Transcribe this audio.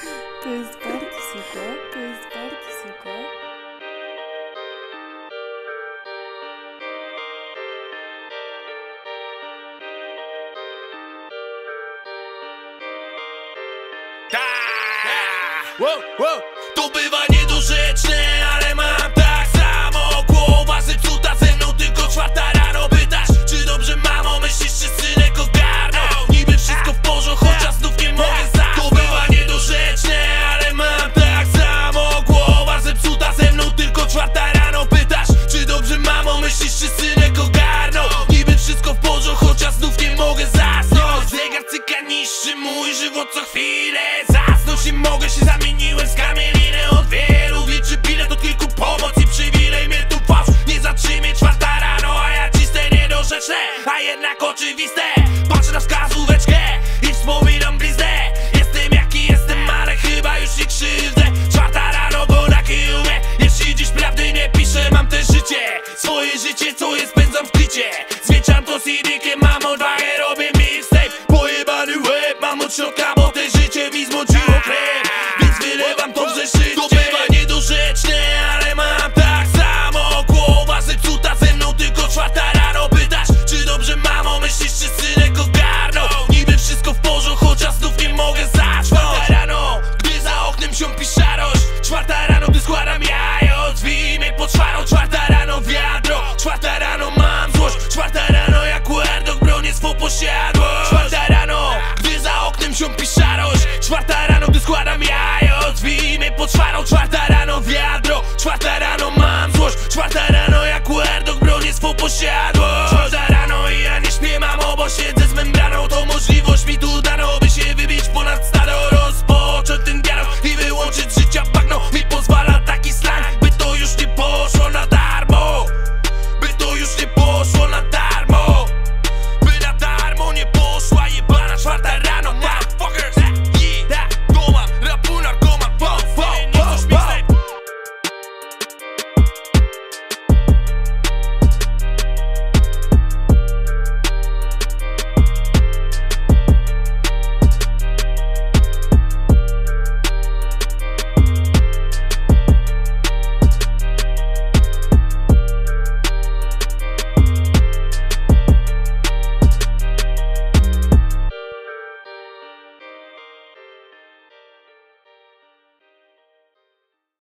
Pues participó, pues participó. Да! Tá! Воу, воу! Тупый ваниль! Niższy mój żywot co chwilę Zasnąć i mogę się zamieniłem z kamielinę od wielu. Liczy bilet od kilku pomoc i przywilej. Mnie tu fałsz Nie zatrzymie czwarta rano, a ja czyste niedorzeczne A jednak oczywiste. Patrzę na wskazóweczkę i wspominam bliznę Jestem jaki jestem, ale chyba już nie krzywdę Czwarta rano, bo na kijumie Jeśli dziś prawdy nie piszę, mam też życie Swoje życie, co je spędzam w klicie Zwiększam to CD-kiem, shook out. bullshit.